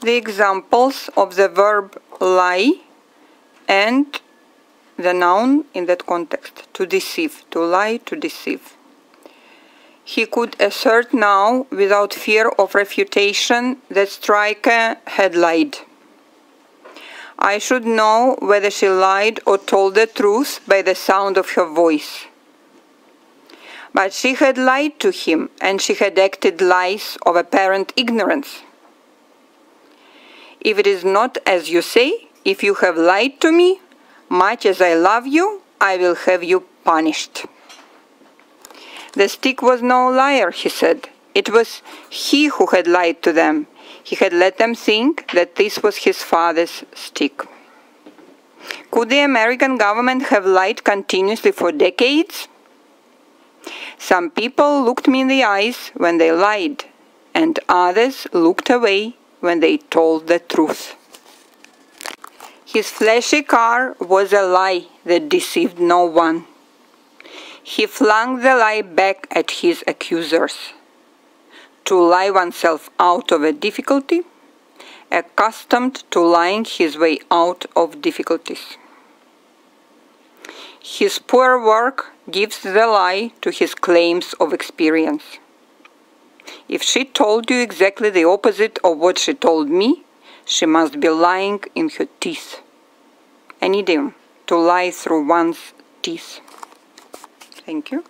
the examples of the verb lie and the noun in that context, to deceive, to lie, to deceive. He could assert now, without fear of refutation, that Stryker had lied. I should know whether she lied or told the truth by the sound of her voice. But she had lied to him, and she had acted lies of apparent ignorance. If it is not as you say, if you have lied to me, much as I love you, I will have you punished. The stick was no liar, he said. It was he who had lied to them. He had let them think that this was his father's stick. Could the American government have lied continuously for decades? Some people looked me in the eyes when they lied, and others looked away when they told the truth. His flashy car was a lie that deceived no one. He flung the lie back at his accusers. To lie oneself out of a difficulty, accustomed to lying his way out of difficulties. His poor work gives the lie to his claims of experience. If she told you exactly the opposite of what she told me, she must be lying in her teeth an idiom to lie through one's teeth. Thank you.